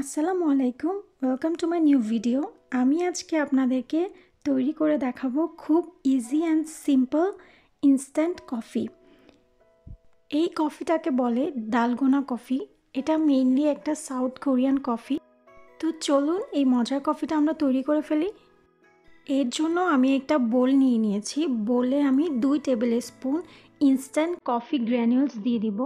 আসসালামু আলাইকুম welcome to my new video আমি আজকে আপনাদেরকে তৈরি করে দেখাবো খুব easy and simple instant coffee এই কফিটাকে বলে ডালগোনা কফি এটা মেইনলি একটা সাউথ কোরিয়ান কফি তো চলুন এই মজার কফিটা আমরা তৈরি করে ফেলি। এর জন্য আমি একটা বোল নিয়ে নিয়েছি। বোলে আমি দুই tablespoon instant coffee granules দিয়ে দিব।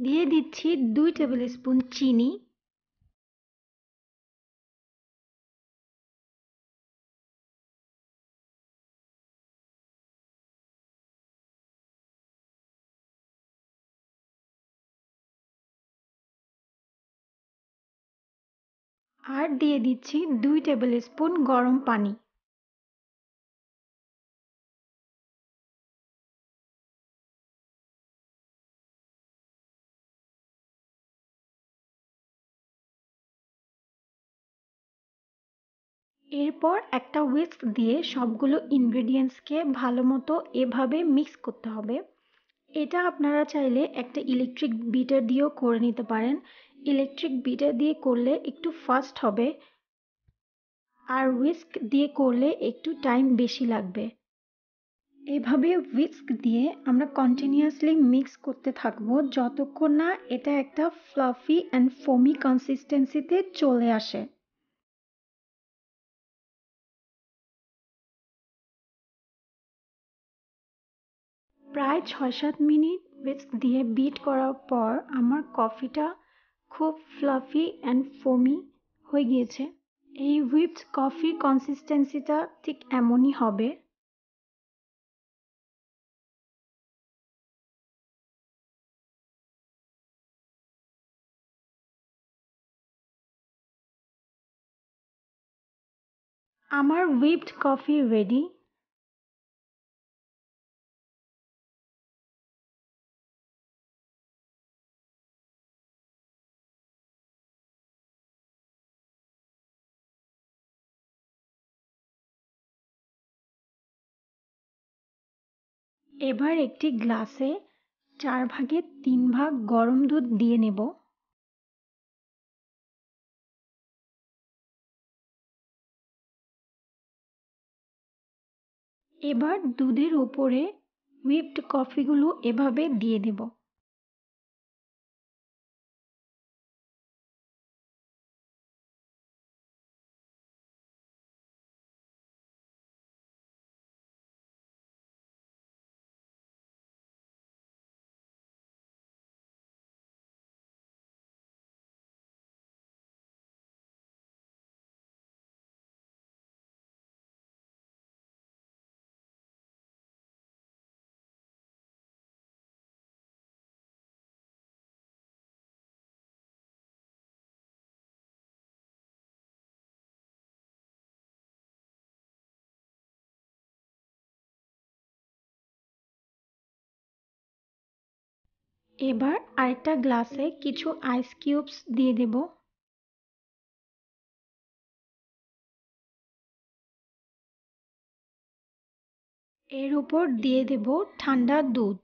দিয়ে দিচ্ছি দুই টেবিল স্পুন চিনি। আর দিয়ে দিচ্ছি দুই টেবিল স্পুন গরম পানি। এরপর একটা উইস্ক দিয়ে সবগুলো ইনগ্রেডিয়েন্টসকে ভালো মতো এভাবে মিক্স করতে হবে। এটা আপনারা চাইলে একটা ইলেকট্রিক বিটার দিয়েও করে নিতে পারেন। ইলেকট্রিক বিটার দিয়ে করলে একটু ফাস্ট হবে আর উইস্ক দিয়ে করলে একটু টাইম বেশি লাগবে। এভাবে উইস্ক দিয়ে আমরা কন্টিনিউয়াসলি মিক্স করতে থাকব যতক্ষণ না এটা একটা ফ্লাফি অ্যান্ড ফোমি কনসিস্টেন্সিতে চলে আসে। প্রায় ছয় সাত মিনিট উইস্ক দিয়ে বিট করার পর আমার কফিটা খুব ফ্লাফি অ্যান্ড ফোমি হয়ে গিয়েছে। এই হুইপড কফির কনসিস্টেন্সিটা ঠিক এমনই হবে। আমার হুইপড কফি রেডি এবার একটি গ্লাসে চার ভাগে তিন ভাগ গরম দুধ দিয়ে নেব। এবার দুধের ওপরে হুইপড কফিগুলো এভাবে দিয়ে দেব। এবার আরেকটা গ্লাসে কিছু আইস কিউবস দিয়ে দেব। এর উপর দিয়ে দেব ঠান্ডা দুধ।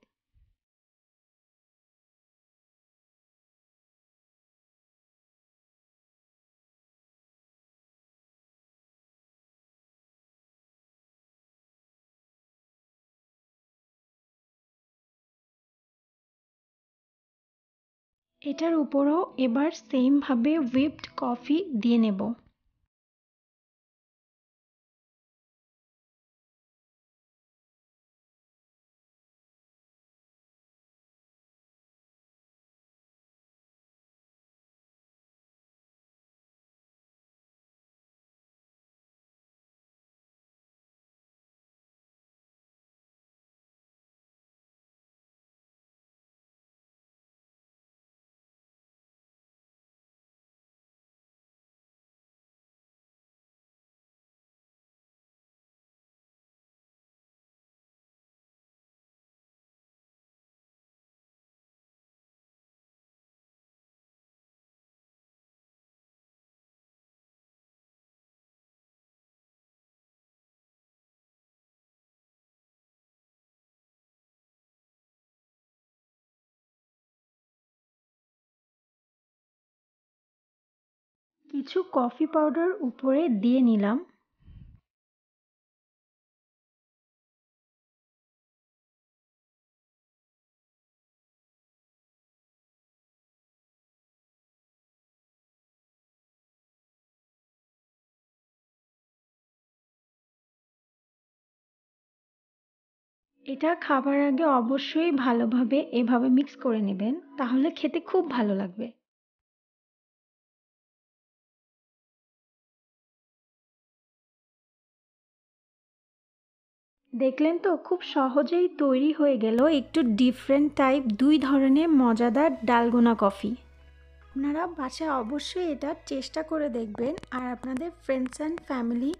এটার উপরও এবার সেমভাবে হুইপড কফি দিয়ে নেব। কিছু কফি পাউডার উপরে দিয়ে নিলাম। এটা খাবার আগে অবশ্যই ভালোভাবে এভাবে মিক্স করে নেবেন, তাহলে খেতে খুব ভালো লাগবে। দেখলেন তো, খুব সহজেই তৈরি হয়ে গেল একটু ডিফারেন্ট টাইপ দুই ধরনের মজাদার ডালগোনা কফি আপনারা বাসায় অবশ্যই এটা চেষ্টা করে দেখবেন আর আপনাদের ফ্রেন্ডস অ্যান্ড ফ্যামিলি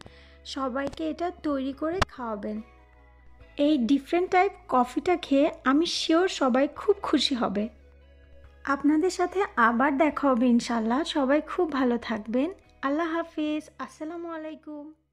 সবাইকে এটা তৈরি করে খাওয়াবেন। এই ডিফারেন্ট টাইপ কফিটা খেয়ে আমি শিওর সবাই খুব খুশি হবে। আপনাদের সাথে আবার দেখা হবে ইনশাল্লাহ। সবাই খুব ভালো থাকবেন। আল্লাহ হাফিজ। আসসালামু আলাইকুম।